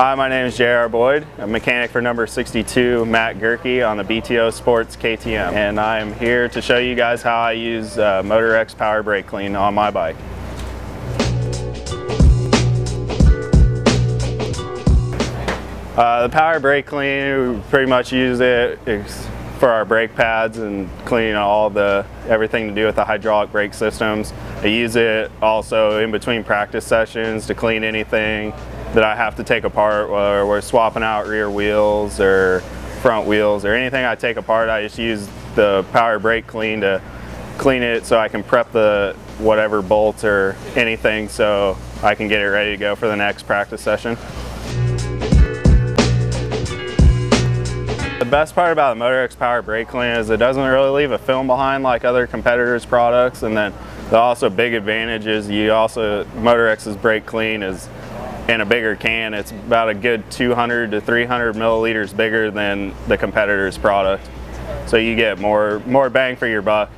Hi, my name is J.R. Boyd, I'm a mechanic for number 62, Matt Goerke on the BTO Sports KTM. And I'm here to show you guys how I use uh, Motorex Power Brake Clean on my bike. Uh, the Power Brake Clean, we pretty much use it for our brake pads and cleaning all the everything to do with the hydraulic brake systems. I use it also in between practice sessions to clean anything that I have to take apart whether we're swapping out rear wheels or front wheels or anything I take apart I just use the power brake clean to clean it so I can prep the whatever bolts or anything so I can get it ready to go for the next practice session. The best part about the Motorex Power Brake Clean is it doesn't really leave a film behind like other competitors' products and then the also big advantage is you also, Motorex's Brake Clean is in a bigger can. It's about a good 200 to 300 milliliters bigger than the competitor's product. So you get more, more bang for your buck.